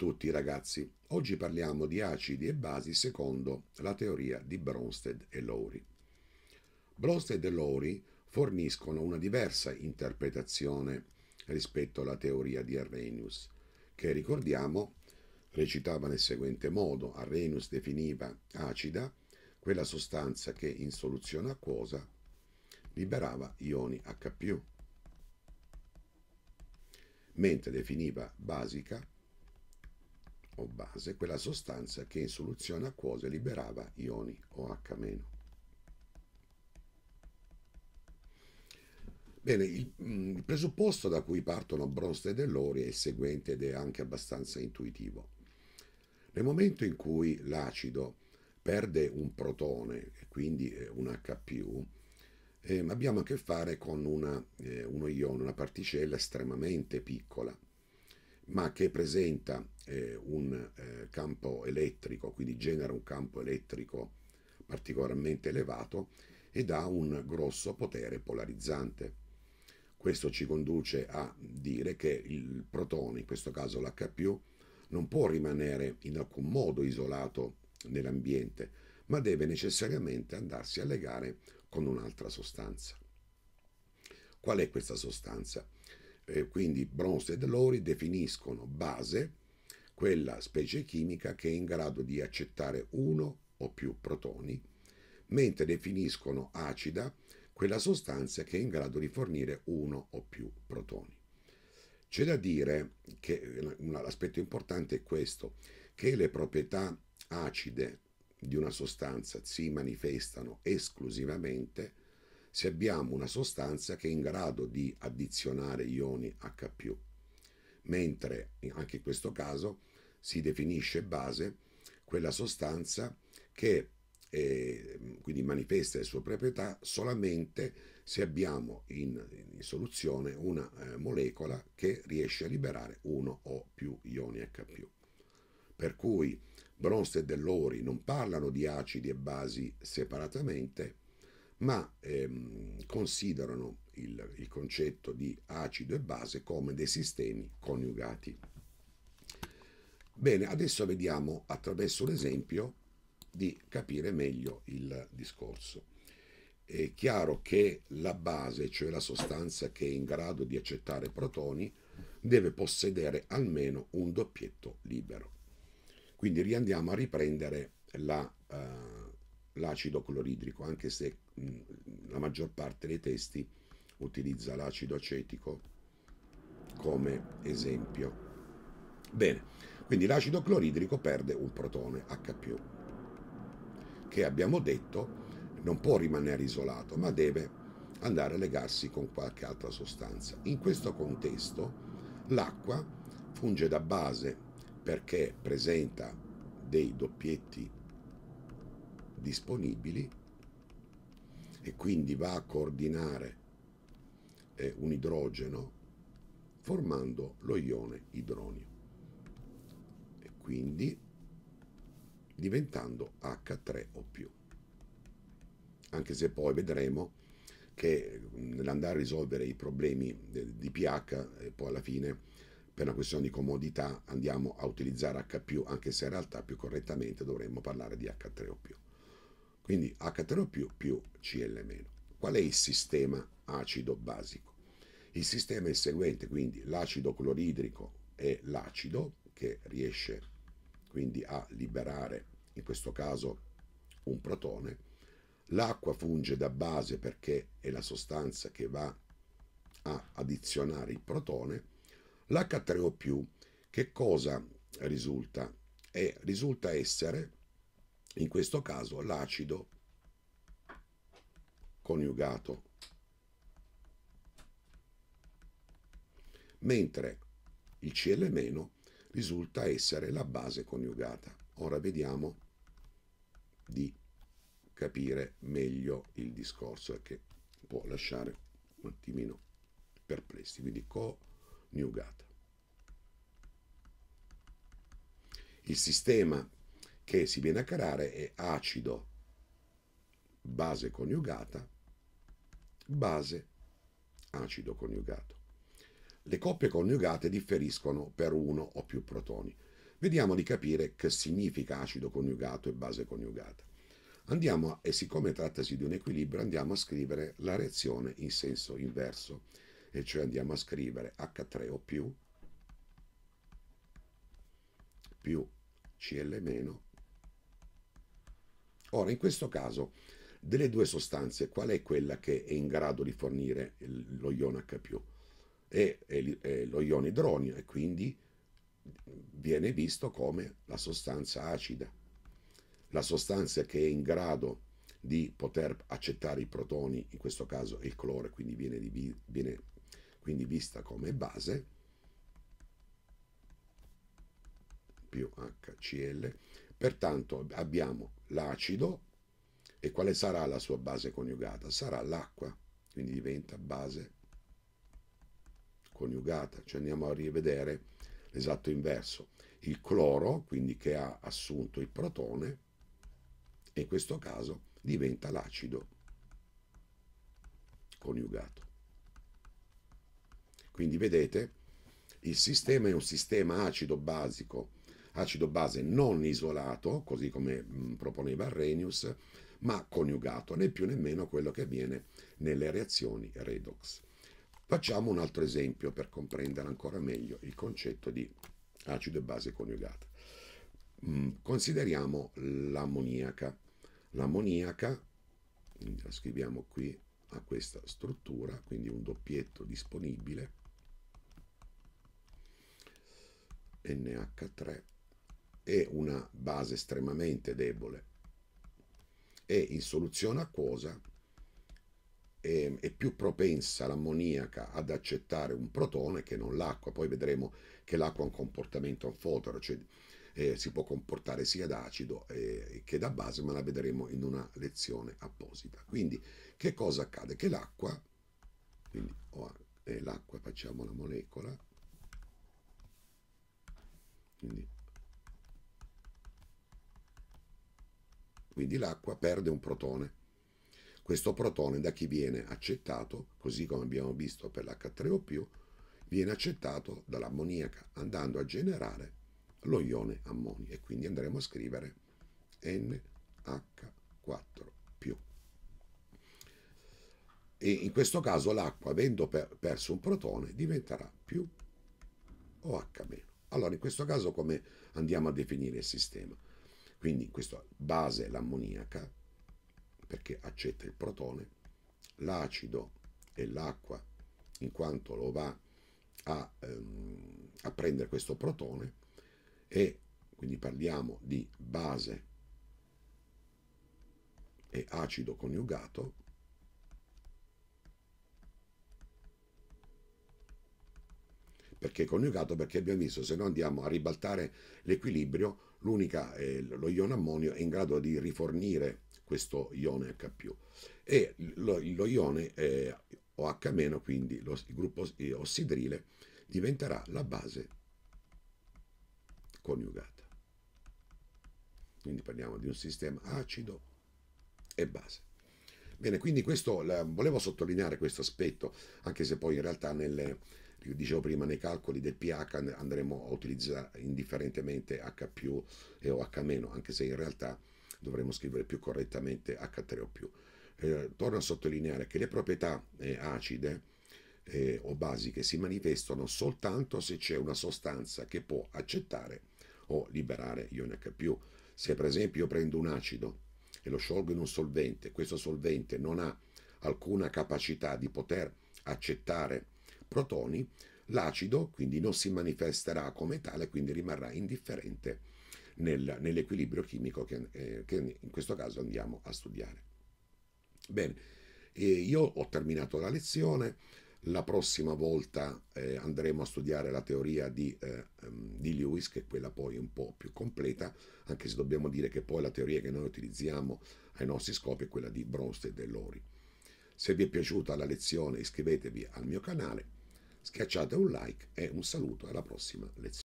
Tutti ragazzi, oggi parliamo di acidi e basi secondo la teoria di Bronsted e Lowry. Bronsted e Lowry forniscono una diversa interpretazione rispetto alla teoria di Arrhenius, che ricordiamo recitava nel seguente modo. Arrhenius definiva acida quella sostanza che in soluzione acquosa liberava ioni H+, mentre definiva basica o base quella sostanza che in soluzione acquosa liberava ioni OH-. Bene, il, mm, il, presupposto da cui partono Bronsted e Lori è il seguente ed è anche abbastanza intuitivo. Nel momento in cui l'acido perde un protone, quindi un H+, eh, abbiamo a che fare con una, eh, uno ione, una particella estremamente piccola, ma che presenta eh, un eh, campo elettrico, quindi genera un campo elettrico particolarmente elevato ed ha un grosso potere polarizzante. Questo ci conduce a dire che il protone, in questo caso l'H+, non può rimanere in alcun modo isolato nell'ambiente, ma deve necessariamente andarsi a legare con un'altra sostanza. Qual è questa sostanza? Eh, quindi e Lori definiscono base quella specie chimica che è in grado di accettare uno o più protoni, mentre definiscono acida quella sostanza che è in grado di fornire uno o più protoni. C'è da dire che l'aspetto importante è questo, che le proprietà acide di una sostanza si manifestano esclusivamente se abbiamo una sostanza che è in grado di addizionare ioni H+, mentre anche in questo caso si definisce base quella sostanza che eh, quindi manifesta le sue proprietà solamente se abbiamo in, in soluzione una eh, molecola che riesce a liberare uno o più ioni H+. Per cui Bronsted e Lori non parlano di acidi e basi separatamente, ma ehm, considerano il, il concetto di acido e base come dei sistemi coniugati. Bene, adesso vediamo attraverso un esempio di capire meglio il discorso. È chiaro che la base, cioè la sostanza che è in grado di accettare protoni, deve possedere almeno un doppietto libero. Quindi riandiamo a riprendere la, uh, l'acido cloridrico, anche se la maggior parte dei testi utilizza l'acido acetico come esempio. Bene, quindi l'acido cloridrico perde un protone H+, che abbiamo detto non può rimanere isolato, ma deve andare a legarsi con qualche altra sostanza. In questo contesto l'acqua funge da base perché presenta dei doppietti disponibili e quindi va a coordinare eh, un idrogeno formando lo ione idronio e quindi diventando H3O+. Anche se poi vedremo che nell'andare a risolvere i problemi di pH, eh, poi alla fine per una questione di comodità andiamo a utilizzare H+, anche se in realtà più correttamente dovremmo parlare di H3O+. Quindi H3O+, più Cl-. Qual è il sistema acido basico? Il sistema è il seguente, quindi l'acido cloridrico è l'acido che riesce quindi a liberare, in questo caso, un protone. L'acqua funge da base perché è la sostanza che va a addizionare il protone L'H3O+, che cosa risulta? Eh, risulta essere, in questo caso, l'acido coniugato. Mentre il Cl- risulta essere la base coniugata. Ora vediamo di capire meglio il discorso che può lasciare un attimino perplessi. Quindi coniugata. Il sistema che si viene a creare è acido, base coniugata, base, acido coniugato. le coppie coniugate differiscono per uno o più protoni. Vediamo di capire che significa acido coniugato e base coniugata. Andiamo, e siccome trattasi di un equilibrio, andiamo a scrivere la reazione in senso inverso, e cioè andiamo a scrivere H3O più più Cl-. Ora, in questo caso, delle due sostanze, qual è quella che è in grado di fornire lo ione H+. È, è, è lo ione idronio e quindi viene visto come la sostanza acida. La sostanza che è in grado di poter accettare i protoni, in questo caso è il cloro, quindi viene, di, viene quindi vista come base, più HCl. Pertanto abbiamo l'acido e quale sarà la sua base coniugata? Sarà l'acqua, quindi diventa base coniugata. Cioè andiamo a rivedere l'esatto inverso. Il cloro, quindi che ha assunto il protone, in questo caso diventa l'acido coniugato. Quindi vedete, il sistema è un sistema acido basico, acido base non isolato, così come proponeva Arrhenius, ma coniugato, né più né meno quello che avviene nelle reazioni redox. Facciamo un altro esempio per comprendere ancora meglio il concetto di acido e base coniugata. Consideriamo l'ammoniaca. L'ammoniaca, la scriviamo qui, ha questa struttura, quindi un doppietto disponibile, NH3, è una base estremamente debole è in soluzione acquosa è, è più propensa l'ammoniaca ad accettare un protone che non l'acqua. Poi vedremo che l'acqua ha un comportamento anfotero, cioè eh, si può comportare sia da acido eh, che da base, ma la vedremo in una lezione apposita. Quindi che cosa accade? Che l'acqua, quindi oh, eh, l'acqua facciamo la molecola, quindi Quindi l'acqua perde un protone. Questo protone da chi viene accettato, così come abbiamo visto per l'H3O+, viene accettato dall'ammoniaca andando a generare lo ione ammonio e quindi andremo a scrivere NH4+. E in questo caso l'acqua, avendo per, perso un protone, diventerà più o H-. Allora, in questo caso come andiamo a definire il sistema? Quindi questa base è l'ammoniaca, perché accetta il protone, l'acido è l'acqua, in quanto lo va a, ehm, a prendere questo protone, e quindi parliamo di base e acido coniugato, perché coniugato? Perché abbiamo visto se no andiamo a ribaltare l'equilibrio l'unica, eh, lo ione ammonio è in grado di rifornire questo ione H+. E lo, lo ione eh, OH-, quindi lo, il gruppo ossidrile, diventerà la base coniugata. Quindi parliamo di un sistema acido e base. Bene, quindi questo, la, volevo sottolineare questo aspetto, anche se poi in realtà nelle, dicevo prima, nei calcoli del pH andremo a utilizzare indifferentemente H più e OH meno, anche se in realtà dovremmo scrivere più correttamente H3 o più. Eh, torno a sottolineare che le proprietà eh, acide eh, o basiche si manifestano soltanto se c'è una sostanza che può accettare o liberare ione H+. Se per esempio io prendo un acido e lo sciolgo in un solvente, questo solvente non ha alcuna capacità di poter accettare protoni, l'acido quindi non si manifesterà come tale, quindi rimarrà indifferente nel, nell'equilibrio chimico che, eh, che, in questo caso andiamo a studiare. Bene, io ho terminato la lezione, la prossima volta eh, andremo a studiare la teoria di, eh, ehm, di, Lewis, che è quella poi un po' più completa, anche se dobbiamo dire che poi la teoria che noi utilizziamo ai nostri scopi è quella di Bronsted e Lori. Se vi è piaciuta la lezione iscrivetevi al mio canale schiacciate un like e un saluto alla prossima lezione.